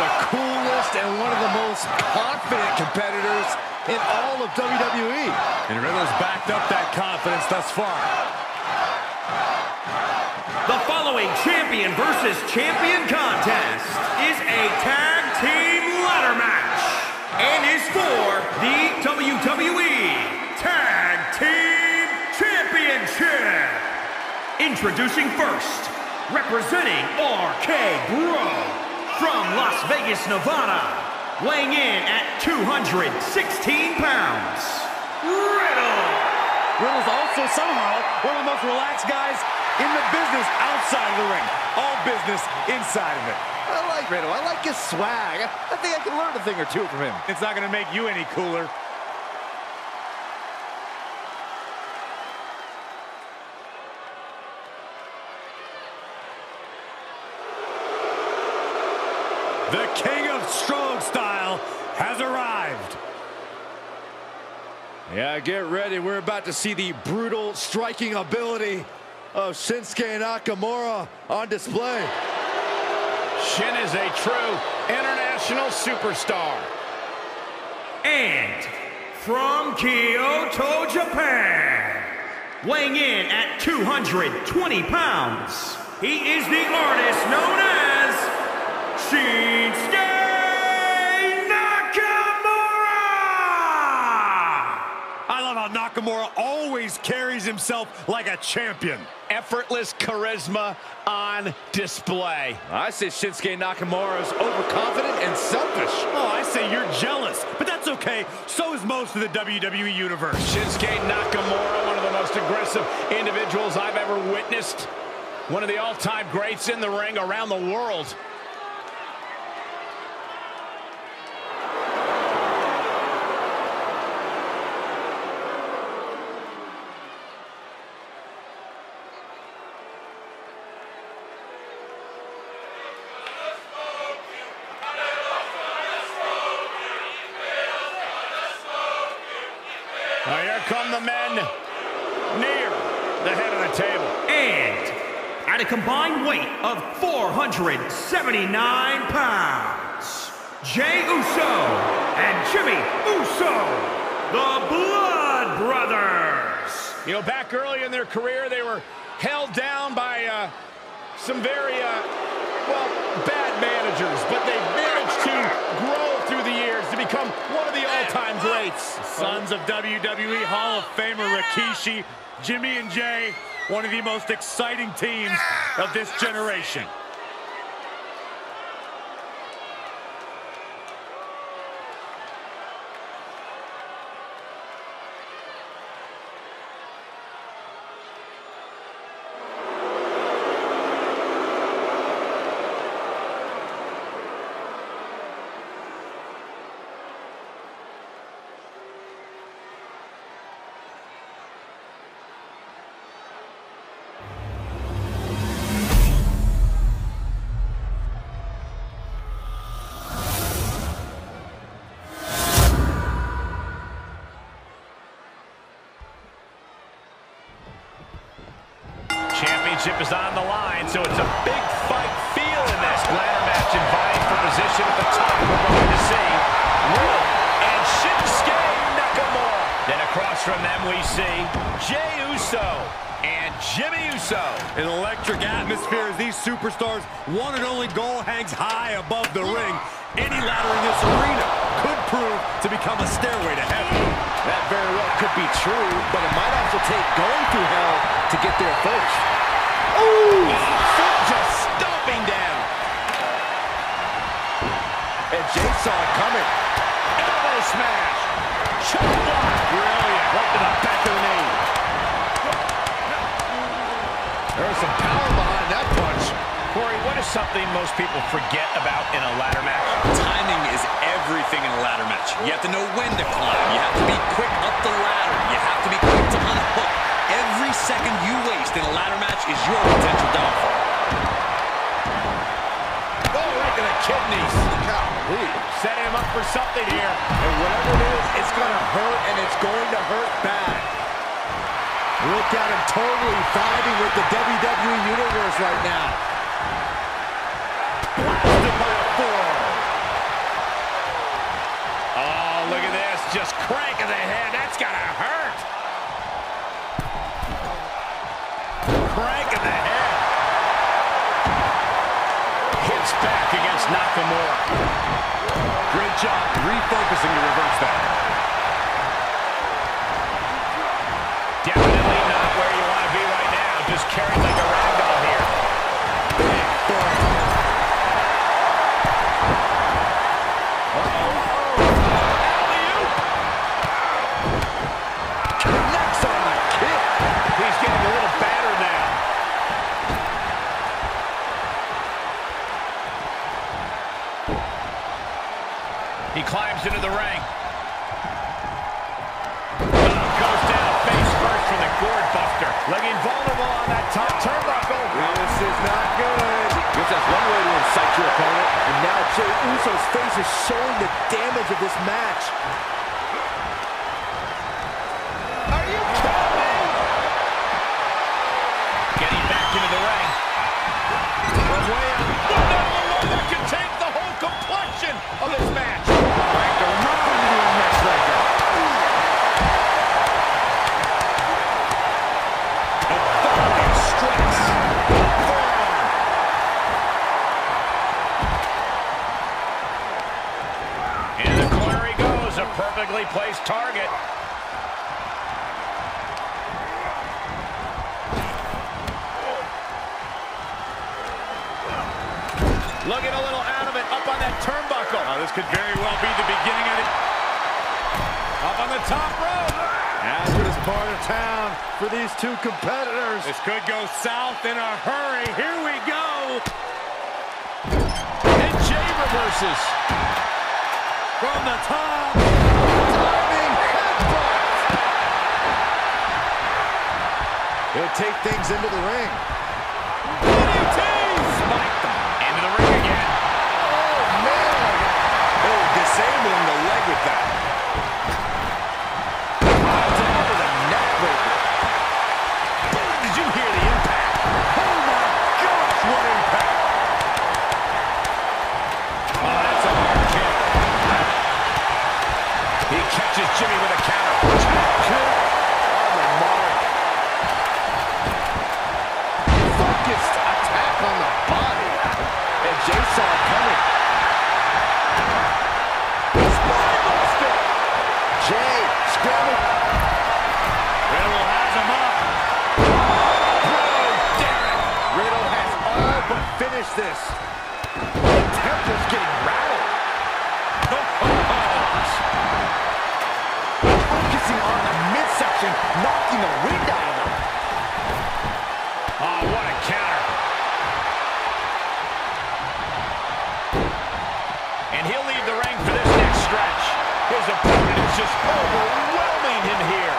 The coolest and one of the most confident competitors in all of WWE. And Riddle's backed up that confidence thus far. The following champion versus champion contest is a tag team ladder match and is for the WWE Tag Team Championship. Introducing first, representing RK Bro Las Vegas, Nevada, weighing in at 216 pounds, Riddle. Riddle's also somehow one of the most relaxed guys in the business outside of the ring. All business inside of it. I like Riddle. I like his swag. I think I can learn a thing or two from him. It's not going to make you any cooler. The king of strong style has arrived. Yeah, get ready. We're about to see the brutal striking ability of Shinsuke Nakamura on display. Shin is a true international superstar. And from Kyoto, Japan, weighing in at 220 pounds, he is the artist known as Shinsuke Nakamura! I love how Nakamura always carries himself like a champion. Effortless charisma on display. I say Shinsuke Nakamura is overconfident and selfish. Oh, I say you're jealous, but that's okay. So is most of the WWE Universe. Shinsuke Nakamura, one of the most aggressive individuals I've ever witnessed. One of the all-time greats in the ring around the world. Come the men near the head of the table. And at a combined weight of 479 pounds, Jey Uso and Jimmy Uso, the Blood Brothers. You know, back early in their career, they were held down by uh, some very, uh, well, bad managers, but they managed to grow through to become one of the all-time greats. Sons of WWE Hall of Famer Rikishi, Jimmy and Jey, one of the most exciting teams of this generation. Championship is on the line, so it's a big fight feel in this ladder match and vying for position at the top. We're going to see Riddle and Shinsuke Nakamura. Then across from them we see Jey Uso and Jimmy Uso. An electric atmosphere as these superstars' one and only goal hangs high above the ring. Any ladder in this arena could prove to become a stairway to heaven. That very well could be true, but it might also take going through hell to get there first. Ooh! Foot just stomping down. And Jey saw it coming. Elbow smash. Chop block. Brilliant. Right to the back of the knee. There's some power behind that punch. Corey, what is something most people forget about in a ladder match? Timing is everything in a ladder match. You have to know when to climb. You have to be quick up the ladder. You is your potential downfall. Oh, right to the kidneys. Golly. Setting him up for something here. And whatever it is, it's going to hurt, and it's going to hurt bad. Look at him totally vibing with the WWE Universe right now. crank in the head. Hits back against Nakamura. Great job refocusing to reverse that. Looking a little out of it, up on that turnbuckle. Oh, this could very well be the beginning of it. Up on the top rope. Hazardous part of town for these two competitors. This could go south in a hurry. Here we go. And Jey reverses. From the top. Headbutt. He'll take things into the ring. His opponent is just overwhelming him here.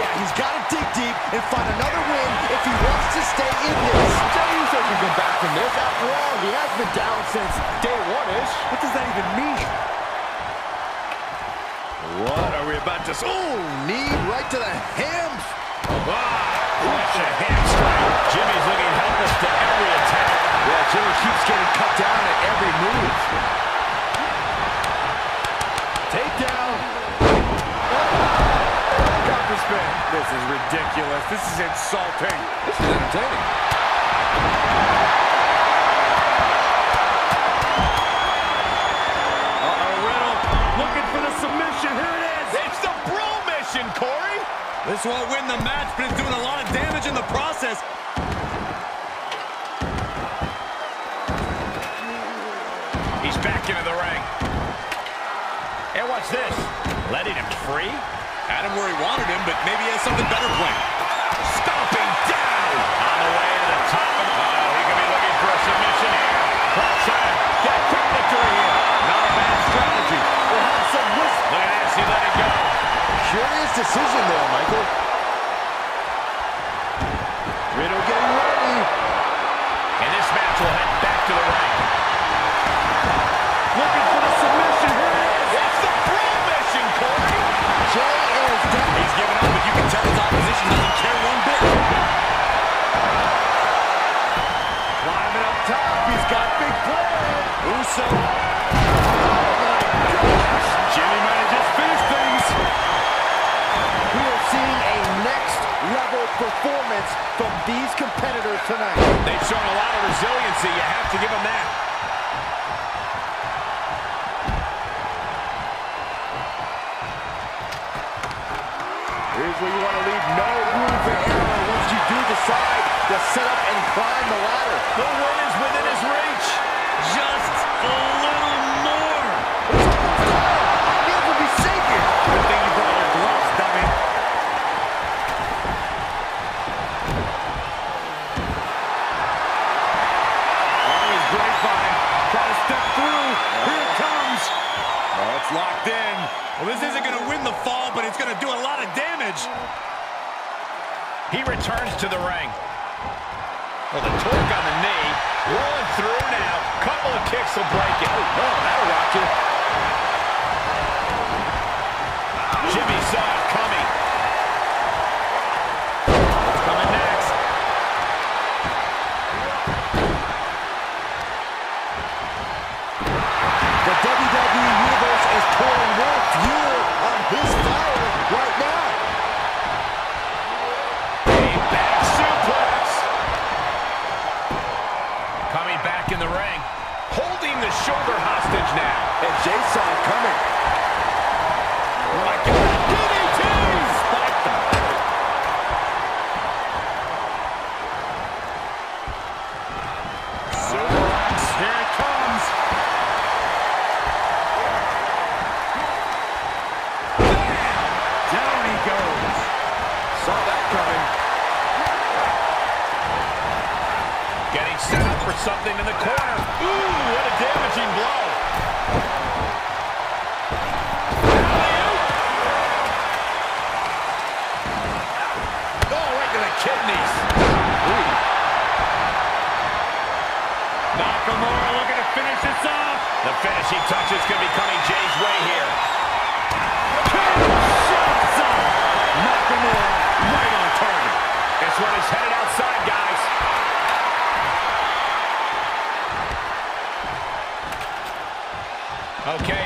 Yeah, he's got to dig deep and find another win if he wants to stay in this. Jey Uso can come back from this. After all, he has been down since day one-ish. What does that even mean? What are we about to... Ooh, knee right to the hams. Clutch a hamstring. Jimmy's looking helpless to every attack. Yeah, Jimmy He's back into the ring. And what's this? Letting him free? Had him where he wanted him, but maybe he has something better planned. Stomping down. On the way to the top. Of, the pile. he could be looking for a submission here. Cross to get a quick victory here. Not a bad strategy. We'll have some whisk. Look at this. He let it go. Curious decision there, Michael. Riddle getting tonight. They've shown a lot of resiliency. You have to give them that. Here's where you want to leave no room for error once you do decide to set up and climb the ladder. The win is within his reach. Well, this isn't going to win the fall, but it's going to do a lot of damage. He returns to the ring. Well, the torque on the knee. Rolling through now. Couple of kicks will break it. Oh, that'll rock you. Jimmy saw it. Something in the corner. Ooh, what a damaging blow. Nakamura looking to finish this off. The finishing touches could be coming Jey's way here. Okay,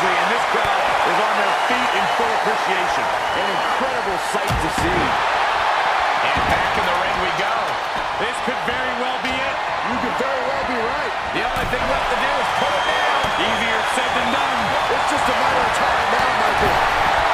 endlessly, and this crowd is on their feet in full appreciation. An incredible sight to see. And back in the ring we go. This could very well be it. You could very well be right. The only thing left to do is pull it down. Easier said than done. It's just a matter of time now, Michael.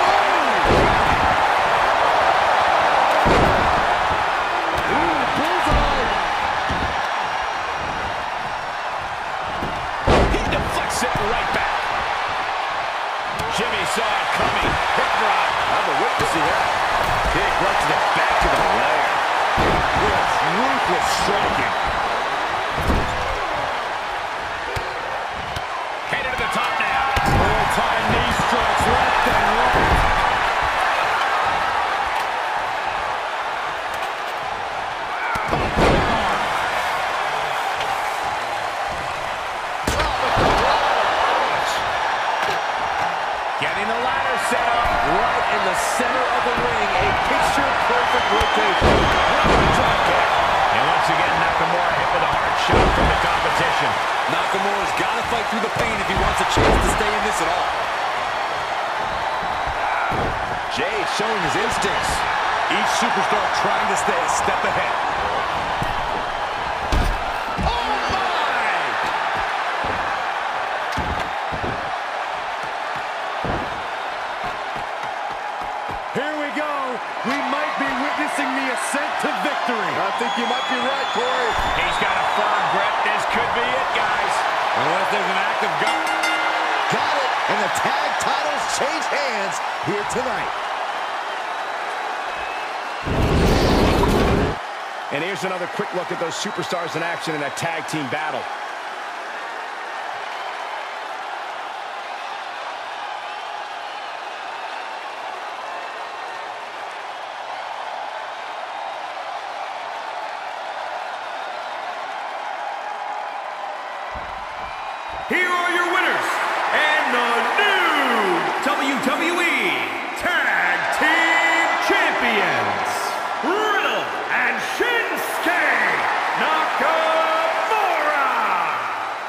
Picture-perfect location. Drop kick. And once again, Nakamura hit with a hard shot from the competition. Nakamura's got to fight through the pain if he wants a chance to stay in this at all. Jey showing his instincts. Each superstar trying to stay a step ahead. And here's another quick look at those superstars in action in a tag team battle.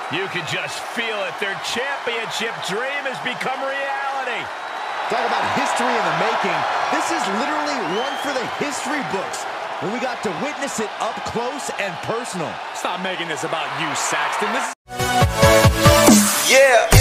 You can just feel it. Their championship dream has become reality. Talk about history in the making. This is literally one for the history books. When we got to witness it up close and personal. Stop making this about you, Saxton. This is Yeah.